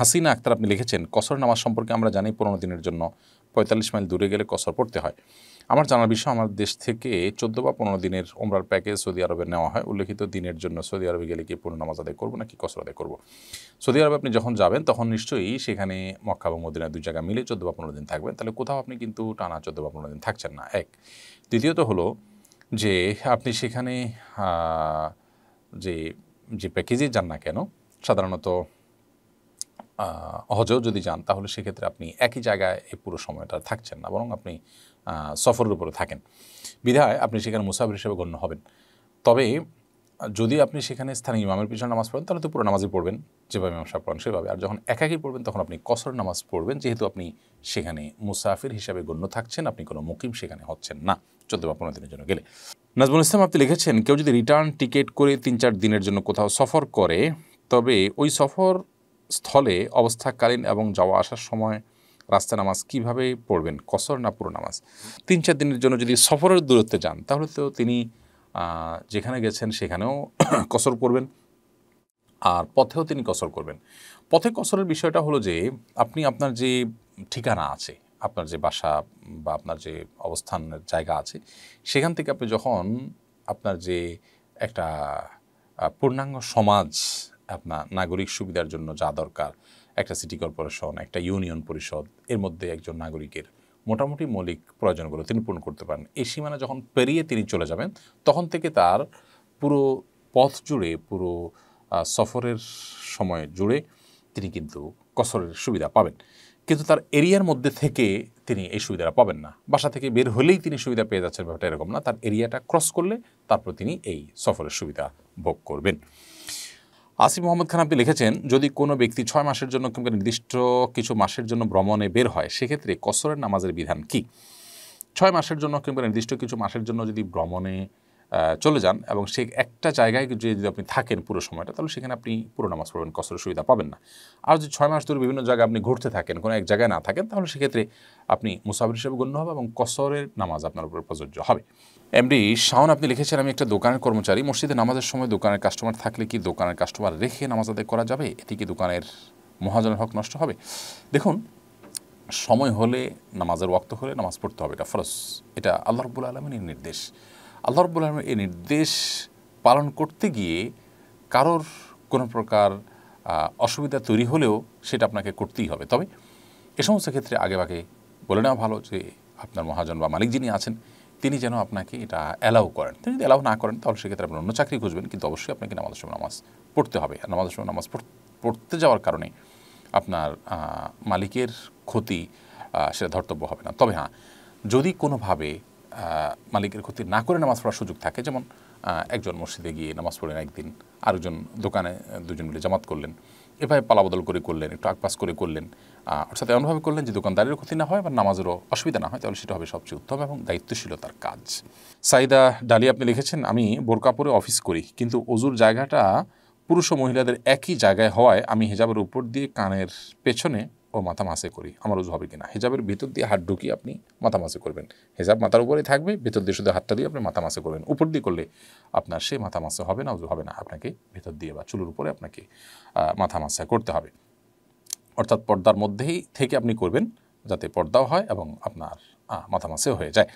হাসিনা আক্তার আপনি লিখেছেন, কসর নামাজ সম্পর্কে আমরা জানি পনেরো দিনের জন্য। পঁয়তাল্লিশ মাইল দূরে গেলে কসর পড়তে হয়। আমার জানার বিষয়, আমার দেশ থেকে চোদ্দ বা পনেরো দিনের ওমরার প্যাকেজ সৌদি আরবে নেওয়া হয়। উল্লেখিত দিনের জন্য সৌদি আরবে গেলে কি পূর্ণ নামাজ আদায় করব নাকি কসর আদায় করব? সৌদি আরবে আপনি যখন যাবেন, তখন নিশ্চয়ই সেখানে মক্কা এবং মদিনা দুই জায়গা মিলে চোদ্দ বা পনেরো দিন থাকবেন। তাহলে কোথাও আপনি কিন্তু টানা চোদ্দ বা পনেরো দিন থাকছেন না। এক। দ্বিতীয়ত হলো যে, আপনি সেখানে যে যে প্যাকেজে যান না কেন, সাধারণত হজেও যদি যান, তাহলে সেক্ষেত্রে আপনি একই জায়গায় এই পুরো সময়টা থাকছেন না, বরং আপনি সফরের উপরে থাকেন। বিধায় আপনি সেখানে মুসাফির হিসেবে গণ্য হবেন। তবে যদি আপনি সেখানে স্থানীয় ইমামের পিছনে নামাজ পড়েন, তাহলে তো পুরো নামাজই পড়বেন, যেভাবে ইমাম সাহেব পড়েন সেভাবে। আর যখন একাকি পড়বেন, তখন আপনি কসর নামাজ পড়বেন, যেহেতু আপনি সেখানে মুসাফির হিসাবে গণ্য থাকছেন, আপনি কোনো মুকিম সেখানে হচ্ছেন না, চোদ্দ বা পনেরো দিনের জন্য গেলে। নাজমুল ইসলাম, আপনি লিখেছেন, কেউ যদি রিটার্ন টিকিট করে তিন চার দিনের জন্য কোথাও সফর করে, তবে ওই সফর স্থলে অবস্থাকালীন এবং যাওয়া আসার সময় রাস্তা নামাজ কীভাবে পড়বেন? কসর না পুরো নামাজ? তিন চার দিনের জন্য যদি সফরের দূরত্বে যান, তাহলে তো তিনি যেখানে গেছেন সেখানেও কসর করবেন আর পথেও তিনি কসর করবেন। পথে কসরের বিষয়টা হলো যে, আপনি আপনার যে ঠিকানা আছে, আপনার যে বাসা বা আপনার যে অবস্থানের জায়গা আছে, সেখান থেকে আপনি যখন আপনার যে একটা পূর্ণাঙ্গ সমাজ আপনার নাগরিক সুবিধার জন্য যা দরকার, একটা সিটি কর্পোরেশন একটা ইউনিয়ন পরিষদ, এর মধ্যে একজন নাগরিকের মোটামুটি মৌলিক প্রয়োজনগুলো তিনি পূরণ করতে পারেন। এই সীমানা যখন পেরিয়ে তিনি চলে যাবেন, তখন থেকে তার পুরো পথ জুড়ে, পুরো সফরের সময় জুড়ে তিনি কিন্তু কসরের সুবিধা পাবেন। কিন্তু তার এরিয়ার মধ্যে থেকে তিনি এই সুবিধাটা পাবেন না। বাসা থেকে বের হলেই তিনি সুবিধা পেয়ে যাচ্ছেন, ব্যাপারটা এরকম না। তার এরিয়াটা ক্রস করলে তারপর তিনি এই সফরের সুবিধা ভোগ করবেন। আসিফ মোহাম্মদ খান আপনি লিখেছেন, যদি কোনো ব্যক্তি ছয় মাসের জন্য কিংবা নির্দিষ্ট কিছু মাসের জন্য ভ্রমণে বের হয়, সেক্ষেত্রে কসরের নামাজের বিধান কি? ছয় মাসের জন্য কিংবা নির্দিষ্ট কিছু মাসের জন্য যদি ভ্রমণে চলে যান এবং সে একটা জায়গায় যদি আপনি থাকেন পুরো সময়টা, তাহলে সেখানে আপনি পুরো নামাজ পড়বেন, কসরের সুবিধা পাবেন না। আর যদি ছয় মাস ধরে বিভিন্ন জায়গায় আপনি ঘুরতে থাকেন, কোনো এক জায়গায় না থাকেন, তাহলে সেক্ষেত্রে আপনি মুসাফির হিসেবে গণ্য হবে এবং কসরের নামাজ আপনার উপরে প্রযোজ্য হবে। এমডি শাওন, আপনি লিখেছেন, আমি একটা দোকানের কর্মচারী, মসজিদে নামাজের সময় দোকানের কাস্টমার থাকলে কি দোকানের কাস্টমার রেখে নামাজ আদায় করা যাবে? এটি কি দোকানের মহাজনের হক নষ্ট হবে? দেখুন, সময় হলে, নামাজের ওয়াক্ত হলে নামাজ পড়তে হবে, এটা ফরজ। এটা আল্লাহ রব্বুল আলমিনের নির্দেশ। আল্লাহ রব্বুল আলমের এই নির্দেশ পালন করতে গিয়ে কারোর কোনো প্রকার অসুবিধা তৈরি হলেও সেটা আপনাকে করতেই হবে। তবে এ সমস্ত ক্ষেত্রে আগেভাগে বলে নেওয়া ভালো যে আপনার মহাজন বা মালিক যিনি আছেন, তিনি যেন আপনাকে এটা অ্যালাউ করেন। তিনি যদি অ্যালাউ না করেন, তাহলে সেক্ষেত্রে আপনি অন্য চাকরি খুঁজবেন, কিন্তু অবশ্যই আপনাকে নামাজের সময় নামাজ পড়তে হবে। আর নামাজের সময় নামাজ পড়- পড়তে যাওয়ার কারণে আপনার মালিকের ক্ষতি সেটা ধর্তব্য হবে না। তবে হ্যাঁ যদি কোনোভাবে মালিকের ক্ষতি না করে নামাজ পড়ার সুযোগ থাকে। যেমন একজন মসজিদে গিয়ে নামাজ পড়লেন একদিন, আরেকজন দোকানে দুজন মিলে জামাত করলেন। এভাবে পালাবদল করে করলেন, একটু আকপাস করে করলেন। অর্থাৎ এমনভাবে করলেন যে দোকানদারেরও ক্ষতি না হয় বা নামাজেরও অসুবিধা না হয়, তাহলে সেটা হবে সবচেয়ে উত্তম এবং দায়িত্বশীলতার কাজ। সাইদা ডালি আপনি লিখেছেন, আমি বোরকা পরে অফিস করি, কিন্তু অজুর জায়গাটা পুরুষ ও মহিলাদের একই জায়গায় হওয়ায় আমি হেজাবের উপর দিয়ে কানের পেছনে ও মাথা মাসে করি, আমার উজু হবে কিনা? হেজাবের ভিতর দিয়ে হাত ঢুকিয়ে আপনি মাথা মাসে করবেন। হেজাব মাথার উপরে থাকবে, ভিতর দিয়ে শুধু হাতটা দিয়ে আপনি মাথা মাসে করবেন। উপর দিয়ে করলে আপনার সে মাথা মাসে হবে না উজু হবে না, আপনাকে ভিতর দিয়ে বা চুলের উপরে আপনাকে মাথা মাসা করতে হবে। অর্থাৎ পর্দার মধ্যেই থেকে আপনি করবেন, যাতে পর্দাও হয় এবং আপনার মাথা মাসেও হয়ে যায়।